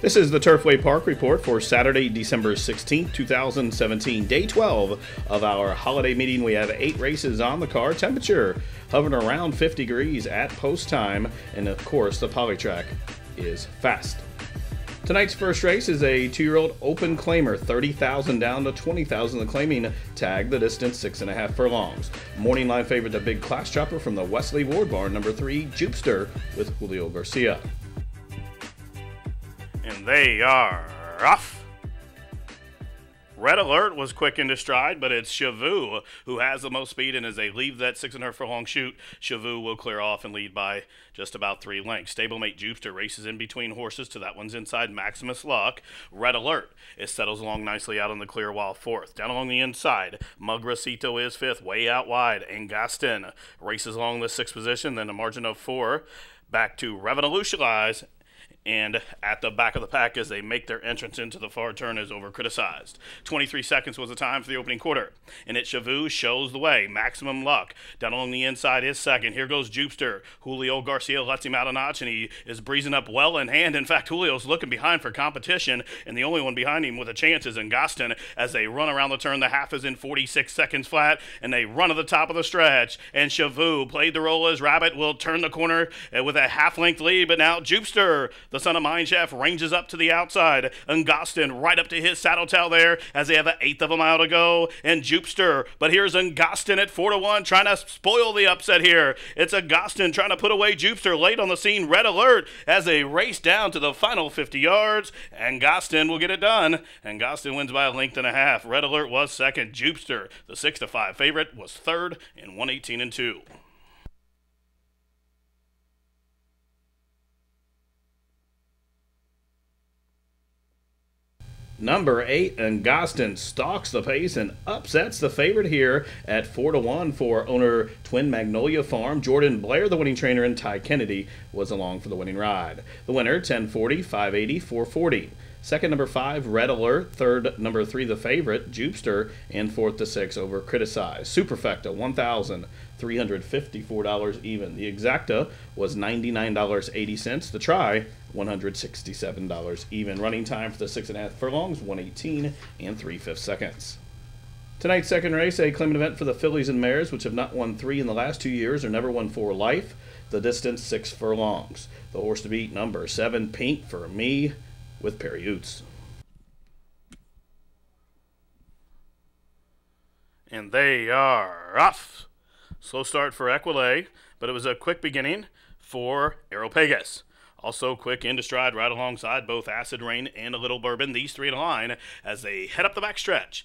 This is the Turfway Park report for Saturday, December 16th, 2017, day 12 of our holiday meeting. We have eight races on the car. Temperature hovering around 50 degrees at post time, and of course, the polytrack is fast. Tonight's first race is a two-year-old open claimer, 30,000 down to 20,000. The claiming tag, the distance six and a half furlongs. Morning line favorite, the big class chopper from the Wesley Ward Barn, number three, Jupster with Julio Garcia and they are off. Red Alert was quick into stride, but it's Chavoo who has the most speed, and as they leave that six and a half furlong shoot, Chavoo will clear off and lead by just about three lengths. Stablemate Jupster races in between horses to that one's inside. Maximus Luck. Red Alert. It settles along nicely out on the clear while fourth. Down along the inside, Mugracito is fifth, way out wide. Angaston races along the sixth position, then a margin of four. Back to Revolutionize and at the back of the pack as they make their entrance into the far turn is over criticized. 23 seconds was the time for the opening quarter, and it Chavoo shows the way. Maximum luck down on the inside is second. Here goes Jupster. Julio Garcia lets him out a notch, and he is breezing up well in hand. In fact, Julio's looking behind for competition, and the only one behind him with a chance is Angaston as they run around the turn. The half is in 46 seconds flat, and they run to the top of the stretch. And Chavoo played the role as Rabbit will turn the corner uh, with a half length lead, but now Jupster, the the son of Mineshaft ranges up to the outside. And Gostin right up to his saddle tail there as they have an eighth of a mile to go. And Jupster, but here's Angostin at four to one, trying to spoil the upset here. It's Angostin trying to put away Jupster late on the scene. Red alert as they race down to the final 50 yards. And Gostin will get it done. And Gostin wins by a length and a half. Red alert was second. Jupster, the six to five favorite, was third in 118 and two. Number eight, and Gostin stalks the pace and upsets the favorite here at four to one for owner Twin Magnolia Farm. Jordan Blair, the winning trainer, and Ty Kennedy was along for the winning ride. The winner, 1040, 580, 440. Second, number five, Red Alert. Third, number three, the favorite, Jupster. And fourth to six, over Criticized. Superfecta, $1,354 even. The Exacta was $99.80. The Try, $167 even. Running time for the six and a half furlongs, 118 and three fifths seconds. Tonight's second race, a claimant event for the fillies and mares, which have not won three in the last two years or never won four life. The distance, six furlongs. The horse to beat, number seven, Pink for me with Perry. And they are off. Slow start for Equilay, but it was a quick beginning for Aeropegas. Also, quick into stride right alongside both Acid Rain and a Little Bourbon. These three in line as they head up the back stretch.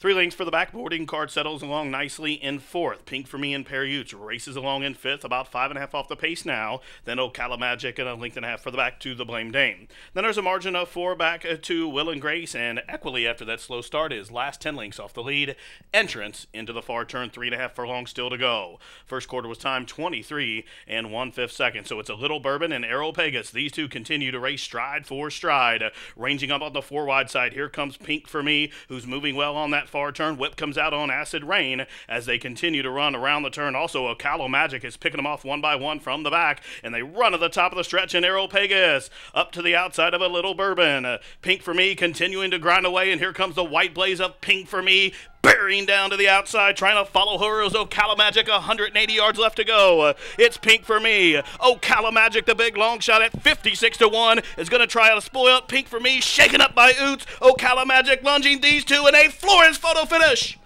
Three links for the backboarding card settles along nicely in fourth. Pink for me and Perry Ouzts races along in fifth, about five and a half off the pace now. Then Ocala Magic and a length and a half for the back to the Blame Dame. Then there's a margin of four back uh, to Will and Grace, and equally after that slow start is last ten links off the lead. Entrance into the far turn, three and a half furlongs still to go. First quarter was time 23 and one fifth second, so it's a little bourbon and Aeropegas. These two continue to race stride for stride, ranging up on the four wide side. Here comes Pink for me, who's moving well on that far turn. Whip comes out on Acid Rain as they continue to run around the turn. Also, Ocala Magic is picking them off one by one from the back, and they run to the top of the stretch in Aeropegas up to the outside of a little bourbon. Uh, Pink for me continuing to grind away, and here comes the white blaze of Pink for me bearing down to the outside, trying to follow is Ocala 180 yards left to go. Uh, it's pink for me. Ocala Magic, the big long shot at 56 to 1, is going to try to spoil it. Pink for me, shaken up by Ouzts. Ocala Magic lunging these two in a Florence photo finish.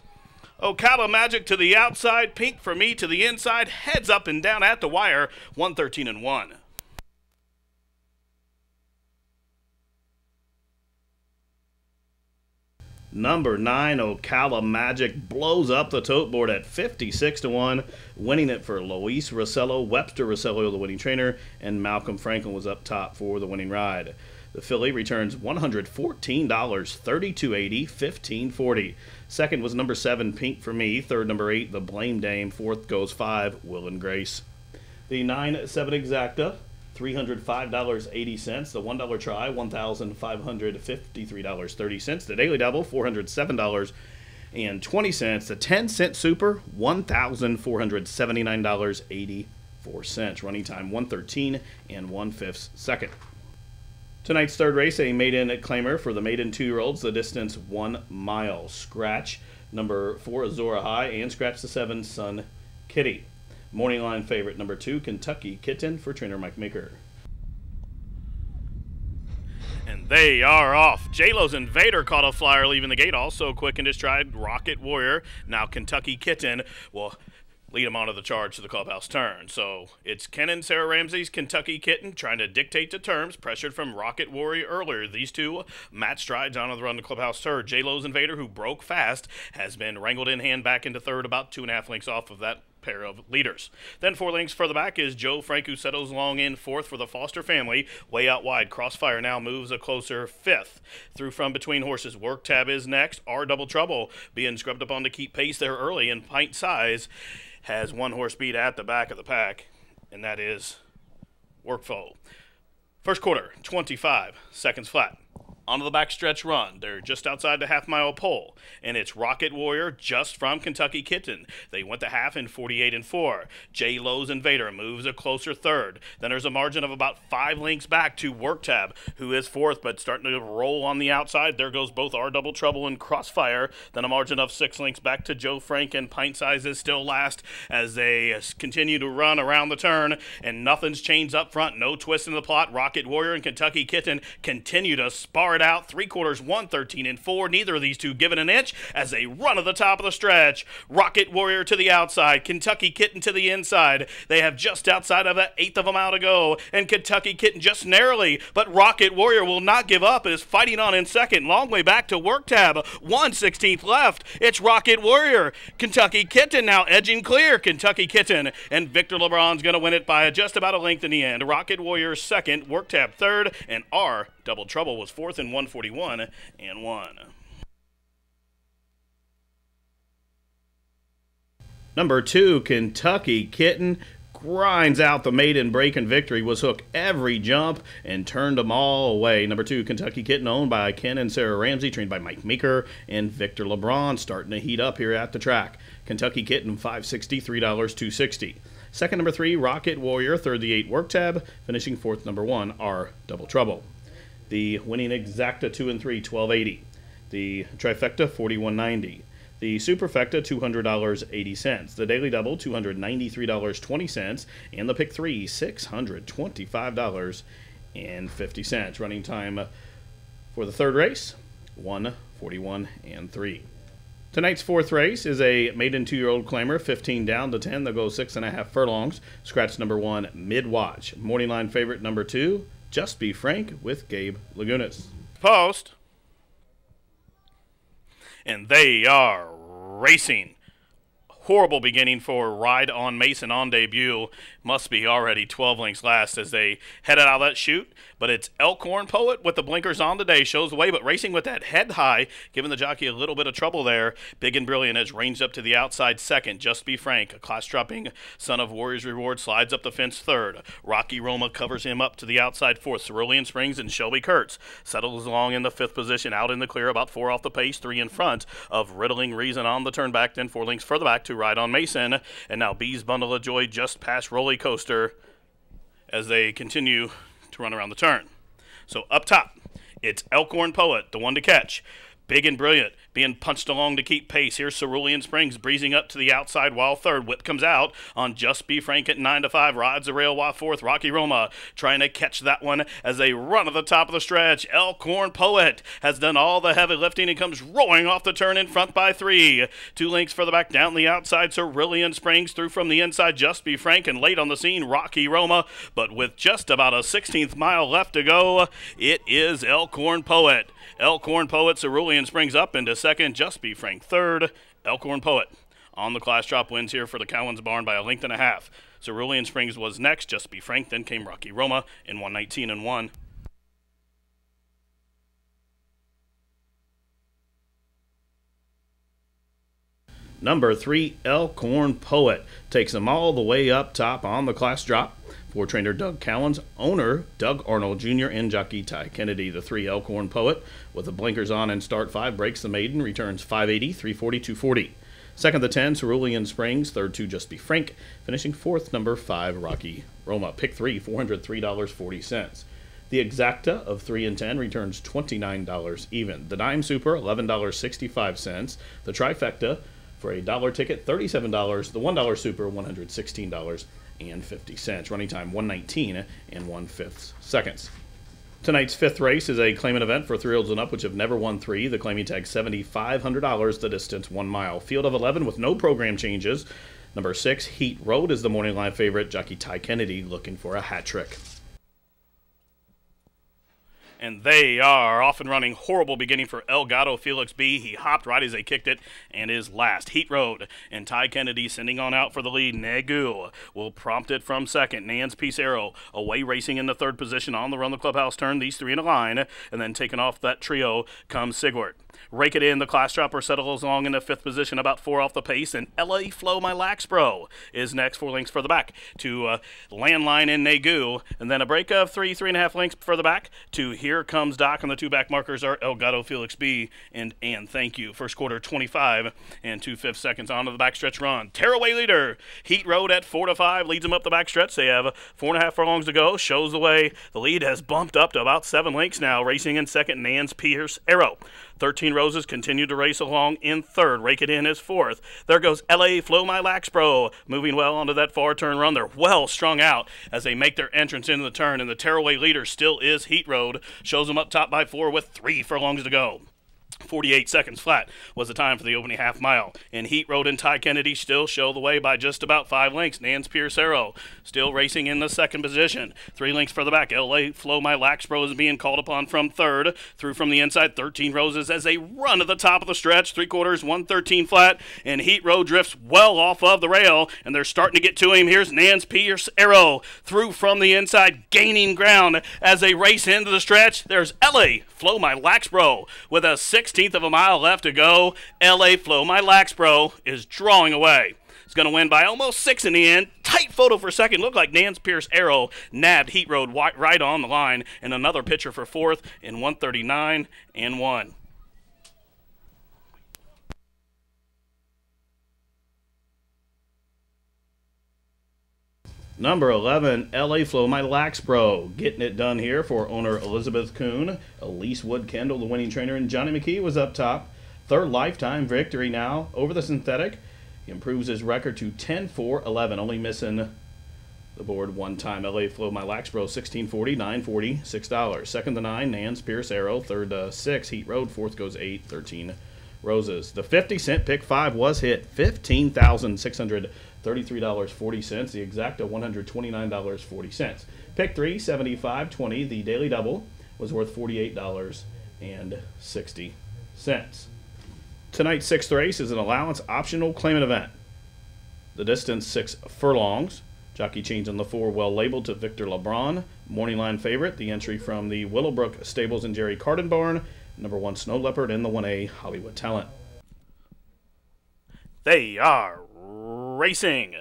Ocala Magic to the outside, Pink for me to the inside, heads up and down at the wire, 113 and 1. Number nine, Ocala Magic blows up the tote board at 56 to 1, winning it for Luis Rossello, Webster Rossello, the winning trainer, and Malcolm Franklin was up top for the winning ride. The filly returns $114, 32.80, 15.40. Second was number seven, Pink for Me. Third, number eight, The Blame Dame. Fourth goes five, Will and Grace. The 9 7 exacta $305.80. The $1 try, $1,553.30. The daily double, $407.20. The 10 cent super, $1,479.84. Running time 113 and 1 5 second. Tonight's third race, a maiden claimer for the maiden two year olds, the distance one mile. Scratch number four, Azora High, and scratch the seven, Sun Kitty. Morning line favorite number two, Kentucky Kitten for trainer Mike Maker. And they are off. J-Lo's Invader caught a flyer leaving the gate. Also quick in his Rocket Warrior. Now Kentucky Kitten will lead him onto the charge to the clubhouse turn. So it's Ken and Sarah Ramsey's Kentucky Kitten trying to dictate the terms, pressured from Rocket Warrior earlier. These two match strides onto the run to clubhouse turn. J Lo's Invader, who broke fast, has been wrangled in hand back into third, about two and a half lengths off of that pair of leaders. Then four lengths further back is Joe Frank, who settles along in fourth for the Foster family. Way out wide, Crossfire now moves a closer fifth. Through from between horses, Work Tab is next. R Double Trouble being scrubbed upon to keep pace there early and pint size has one horse beat at the back of the pack, and that is Workful. First quarter, 25 seconds flat onto the backstretch run. They're just outside the half mile pole, and it's Rocket Warrior just from Kentucky Kitten. They went the half in 48 and 4. J Lowe's Invader moves a closer third. Then there's a margin of about five links back to Work Tab, who is fourth but starting to roll on the outside. There goes both R Double Trouble and Crossfire. Then a margin of six links back to Joe Frank, and Pint Size is still last as they continue to run around the turn, and nothing's changed up front. No twist in the plot. Rocket Warrior and Kentucky Kitten continue to spar it out. Three quarters, 113 and 4. Neither of these two given an inch as they run to the top of the stretch. Rocket Warrior to the outside. Kentucky Kitten to the inside. They have just outside of an eighth of a mile to go. And Kentucky Kitten just narrowly. But Rocket Warrior will not give up is fighting on in second. Long way back to work tab. 116th left. It's Rocket Warrior. Kentucky Kitten now edging clear. Kentucky Kitten. And Victor LeBron's going to win it by just about a length in the end. Rocket Warrior second. Work tab third. And R Double Trouble was fourth in 141 and 1. Number two, Kentucky Kitten grinds out the maiden break and victory, was hooked every jump and turned them all away. Number two, Kentucky Kitten, owned by Ken and Sarah Ramsey, trained by Mike Maker and Victor LeBron, starting to heat up here at the track. Kentucky Kitten, 560 $3, 260 Second, number three, Rocket Warrior, 38 work tab, finishing fourth, number one, R Double Trouble. The winning exacta 2 and 3, 1280. The trifecta, 4190. The superfecta, $200.80. The daily double, $293.20. And the pick three, $625.50. Running time for the third race, 141 and 3. Tonight's fourth race is a maiden two year old claimer, 15 down to 10. They'll go six and a half furlongs. Scratch number one, mid watch. Morning line favorite number two, just Be Frank with Gabe Lagunas. Post. And they are racing. Horrible beginning for Ride on Mason on debut must be already 12 lengths last as they head out of that chute. But it's Elkhorn Poet with the blinkers on today, shows the way, but racing with that head high, giving the jockey a little bit of trouble there. Big and Brilliant has ranged up to the outside second. Just Be Frank, a class dropping son of Warriors Reward, slides up the fence third. Rocky Roma covers him up to the outside fourth. Cerulean Springs and Shelby Kurtz settles along in the fifth position, out in the clear, about four off the pace, three in front of Riddling Reason on the turn back, then four lengths further back to Ride on Mason. And now Bees Bundle of Joy just past Coaster as they continue to run around the turn. So up top, it's Elkhorn Poet, the one to catch. Big and brilliant being punched along to keep pace. Here's Cerulean Springs breezing up to the outside while third. Whip comes out on Just Be Frank at 9 to 5. Rides the rail while fourth. Rocky Roma trying to catch that one as they run at the top of the stretch. Elkhorn Poet has done all the heavy lifting and comes roaring off the turn in front by three. Two lengths further back down the outside. Cerulean Springs through from the inside. Just Be Frank and late on the scene. Rocky Roma. But with just about a 16th mile left to go, it is Elkhorn Poet. Elkhorn Poet Cerulean Springs up into second. Just Be Frank third. Elkhorn Poet on the class drop wins here for the Cowens Barn by a length and a half. Cerulean Springs was next. Just Be Frank. Then came Rocky Roma in 119 and 1. Number three, Elkhorn Poet takes them all the way up top on the class drop for trainer Doug Callens, owner Doug Arnold Jr., and jockey Ty Kennedy. The three Elkhorn Poet with the blinkers on and start five breaks the maiden, returns 580, 340, 240. Second, the 10, Cerulean Springs. Third, two, Just Be Frank. Finishing fourth, number five, Rocky Roma. Pick three, $403.40. The exacta of 3 and 10 returns $29 even. The dime super, $11.65. The trifecta for a dollar ticket, $37. The $1 super, $116.50. Running time, 119 and 1 5 seconds. Tonight's fifth race is a claimant event for three olds and up, which have never won three. The claiming tag $7,500, the distance one mile. Field of 11 with no program changes. Number six, Heat Road is the morning line favorite. Jockey Ty Kennedy looking for a hat trick and they are off and running. Horrible beginning for El Gato Felix B. He hopped right as they kicked it and is last. Heat Road and Ty Kennedy sending on out for the lead. Negu will prompt it from second. Nans Peace Arrow away racing in the third position on the run the clubhouse turn. These three in a line, and then taking off that trio comes Sigwart. Rake it in. The class dropper settles along in the fifth position, about four off the pace. And LA Flow My Lax Bro is next, four lengths further back to uh, Landline in Nagu. And then a break of three, three and a half lengths further back to Here Comes Doc. And the two back markers are Elgato Felix B and and Thank You. First quarter 25 and two fifths seconds onto the backstretch run. Tearaway leader. Heat Road at four to five leads them up the backstretch. They have four and a half furlongs to go. Shows the way. The lead has bumped up to about seven lengths now. Racing in second, Nance Pierce Arrow. 13 Roses continue to race along in third. Rake it in as fourth. There goes LA Flow My Laxbro moving well onto that far turn run. They're well strung out as they make their entrance into the turn, and the tearaway leader still is Heat Road. Shows them up top by four with three furlongs to go. 48 seconds flat was the time for the opening half mile. And Heat Road and Ty Kennedy still show the way by just about five lengths. Nance Pierce Arrow still racing in the second position. Three lengths further back. LA Flow My Laxbro is being called upon from third. Through from the inside, 13 Roses as they run to the top of the stretch. Three quarters, 113 flat. And Heat Road drifts well off of the rail. And they're starting to get to him. Here's Nance Pierce Arrow through from the inside, gaining ground as they race into the stretch. There's LA Flow My Laxbro with a six 16th of a mile left to go. LA Flow, my Laxbro, is drawing away. He's going to win by almost six in the end. Tight photo for second. Looked like Nance Pierce Arrow nabbed Heat Road right on the line. And another pitcher for fourth in 139 and 1. Number 11, LA Flow, my Lax Laxbro. Getting it done here for owner Elizabeth Kuhn. Elise Wood Kendall, the winning trainer, and Johnny McKee was up top. Third lifetime victory now over the synthetic. He improves his record to 10 4 11, only missing the board one time. LA Flow, my Lax Laxbro, 1640, 940, $6. Second to nine, Nance Pierce Arrow. Third to six, Heat Road. Fourth goes eight, 13 Roses. The 50 cent pick five was hit, 15,600. $33.40. The exacta $129.40. Pick three, 75.20. The daily double was worth $48.60. Tonight's sixth race is an allowance optional claimant event. The distance six furlongs. Jockey change on the four, well labeled to Victor LeBron. Morning line favorite. The entry from the Willowbrook Stables and Jerry Carden Barn. Number one Snow Leopard and the 1A Hollywood Talent. They are racing.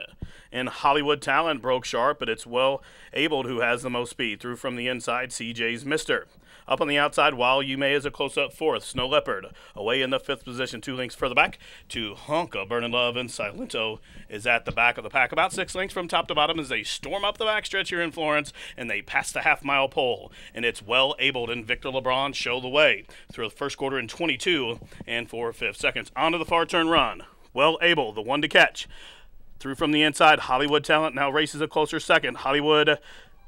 And Hollywood Talent broke sharp, but it's well abled who has the most speed. Through from the inside, CJ's Mister. Up on the outside, while you may as a close up fourth, Snow Leopard. Away in the fifth position, two lengths further back to Honka, Burning Love, and Silento is at the back of the pack. About six lengths from top to bottom as they storm up the backstretch here in Florence and they pass the half mile pole. And it's well abled, and Victor LeBron show the way through the first quarter in 22 and four fifths seconds. Onto the far turn run. Well able, the one to catch. Through from the inside, Hollywood Talent now races a closer second. Hollywood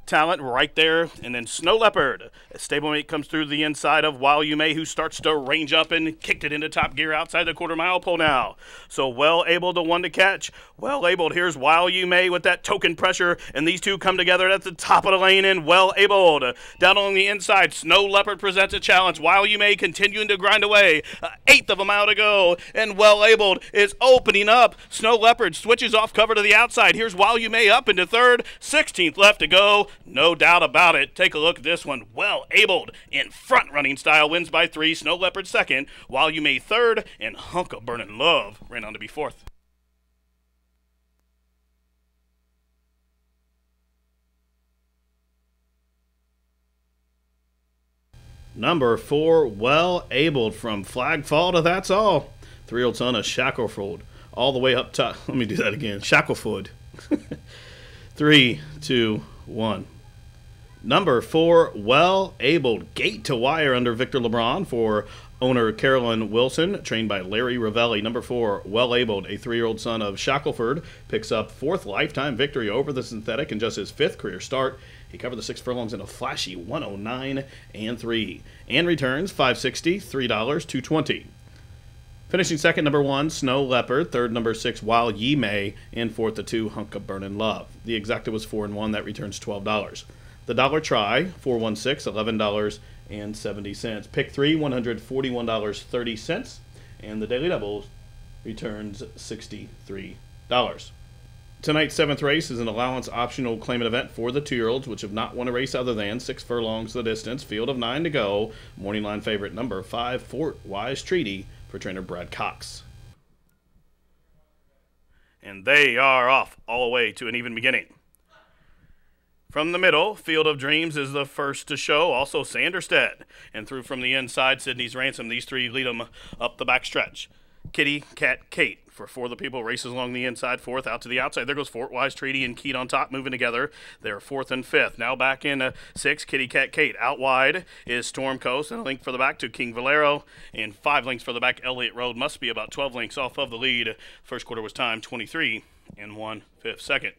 talent right there. And then Snow Leopard. Stablemate comes through the inside of While You May, who starts to range up and kicked it into top gear outside the quarter mile pole now. So well able to one to catch. Well able. Here's While You May with that token pressure. And these two come together at the top of the lane and well able. Down on the inside, Snow Leopard presents a challenge. While You May continuing to grind away. Uh, eighth of a mile to go. And well able is opening up. Snow Leopard switches off cover to the outside. Here's While You May up into third. 16th left to go. No doubt about it. Take a look at this one. Well abled in front running style wins by three. Snow Leopard second, while you may third, and Hunk of Burning Love ran on to be fourth. Number four, well abled from Flag Fall to That's All. Three old son of Shackleford. All the way up top. Let me do that again. Shackleford. Three, two, one. Number four, well abled gate to wire under Victor LeBron for owner Carolyn Wilson, trained by Larry Ravelli. Number four, well abled, a three year old son of Shackleford, picks up fourth lifetime victory over the synthetic in just his fifth career start. He covered the six furlongs in a flashy 109 and 3 and returns 560, $3, 220. Finishing second, number one, Snow Leopard. Third, number six, Wild Ye May. And fourth, the two, Hunk of Burnin' Love. The exacta was four and one. That returns $12. The dollar try, 416, $11.70. Pick three, $141.30. And the daily doubles returns $63. Tonight's seventh race is an allowance optional claimant event for the two year olds, which have not won a race other than six furlongs the distance. Field of nine to go. Morning line favorite number five, Fort Wise Treaty for trainer Brad Cox. And they are off all the way to an even beginning. From the middle, Field of Dreams is the first to show, also Sanderstead. And through from the inside, Sydney's Ransom. These three lead them up the back stretch. Kitty, Cat, Kate for four of the people races along the inside, fourth out to the outside. There goes Fort Wise Treaty and Keat on top, moving together. They're fourth and fifth. Now back in uh, six, Kitty Cat Kate. Out wide is Storm Coast, and a link for the back to King Valero, and five links for the back. Elliott Road must be about 12 links off of the lead. First quarter was time 23 and one fifth second.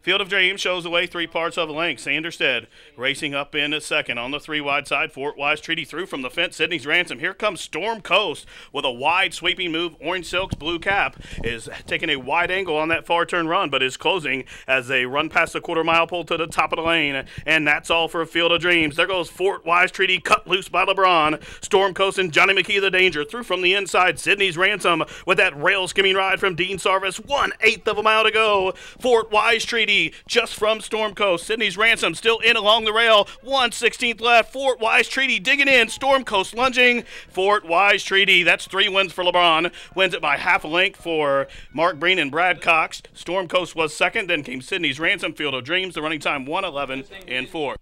Field of Dreams shows the way three parts of a length. Sanderstead racing up in a second on the three wide side. Fort Wise Treaty through from the fence. Sydney's Ransom. Here comes Storm Coast with a wide sweeping move. Orange Silk's blue cap is taking a wide angle on that far turn run, but is closing as they run past the quarter mile pole to the top of the lane. And that's all for Field of Dreams. There goes Fort Wise Treaty cut loose by LeBron. Storm Coast and Johnny McKee the danger through from the inside. Sydney's Ransom with that rail skimming ride from Dean Sarvis. One eighth of a mile to go. Fort Wise Treaty just from Storm Coast. Sydney's Ransom still in along the rail. 116th left. Fort Wise Treaty digging in. Storm Coast lunging. Fort Wise Treaty. That's three wins for LeBron. Wins it by half a length for Mark Breen and Brad Cox. Storm Coast was second. Then came Sydney's Ransom Field of Dreams. The running time 111 and 4.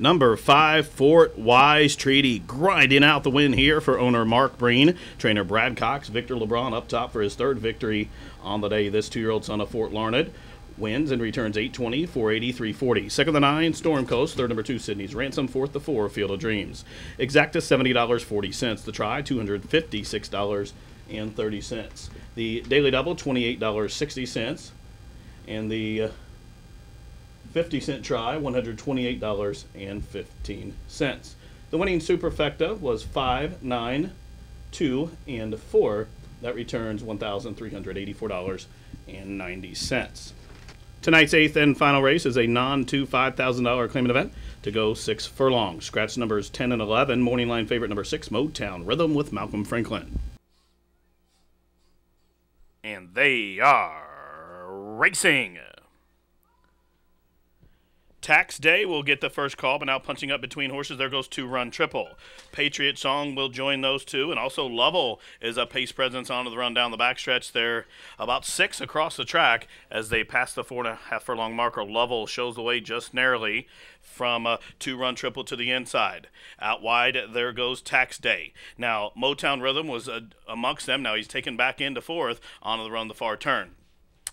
Number five, Fort Wise Treaty, grinding out the win here for owner Mark Breen. Trainer Brad Cox, Victor LeBron up top for his third victory on the day. This two year old son of Fort Larned wins and returns 820, 480, 340. Second the nine, Storm Coast. Third number two, Sydney's Ransom. Fourth the four, Field of Dreams. Exacta $70.40. The try, $256.30. The daily double, $28.60. And the uh, 50 cent try, $128.15. The winning superfecta was 5, 9, 2, and 4. That returns $1,384.90. Tonight's eighth and final race is a non two $5,000 claimant event to go six furlongs. Scratch numbers 10 and 11. Morning line favorite number 6, Motown Rhythm with Malcolm Franklin. And they are racing. Tax Day will get the first call, but now punching up between horses, there goes two run triple. Patriot Song will join those two, and also Lovell is a pace presence onto the run down the backstretch. They're about six across the track as they pass the four and a half furlong marker. Lovell shows the way just narrowly from a two run triple to the inside. Out wide, there goes Tax Day. Now, Motown Rhythm was uh, amongst them. Now he's taken back into fourth on the run the far turn.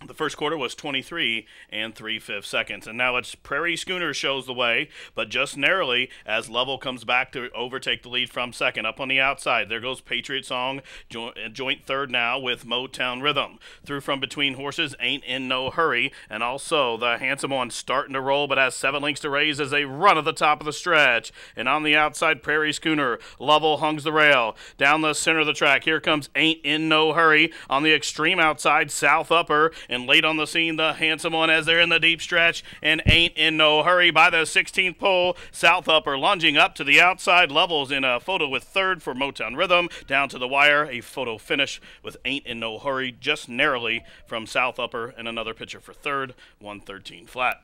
The first quarter was 23 and 3 fifths seconds. And now it's Prairie Schooner shows the way, but just narrowly as Lovell comes back to overtake the lead from second. Up on the outside, there goes Patriot Song, joint, uh, joint third now with Motown Rhythm. Through from between horses, ain't in no hurry. And also the handsome one starting to roll, but has seven links to raise as they run at the top of the stretch. And on the outside, Prairie Schooner, Lovell hungs the rail. Down the center of the track, here comes Ain't in no hurry. On the extreme outside, South Upper late on the scene, the handsome one as they're in the deep stretch and ain't in no hurry by the 16th pole. South Upper lunging up to the outside levels in a photo with third for Motown Rhythm. Down to the wire, a photo finish with ain't in no hurry just narrowly from South Upper and another picture for third, 113 flat.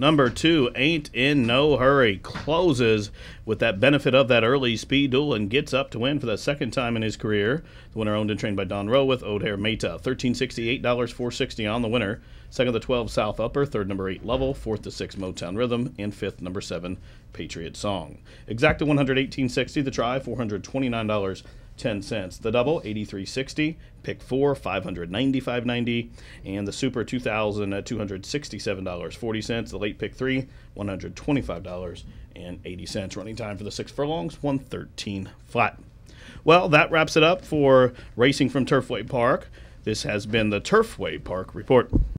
Number two, Ain't in No Hurry, closes with that benefit of that early speed duel and gets up to win for the second time in his career. The winner owned and trained by Don Rowe with O'Hare Meta. $1368, 460 on the winner. Second, the 12 South Upper. Third, number 8 Level. Fourth, the 6 Motown Rhythm. And fifth, number 7 Patriot Song. Exacta 118.60, the try, $429. 10 cents. The double, 8360. Pick four, 595.90. And the super, 2000 at $267.40. The late pick three, $125.80. Running time for the six furlongs, 113 flat. Well, that wraps it up for racing from Turfway Park. This has been the Turfway Park Report.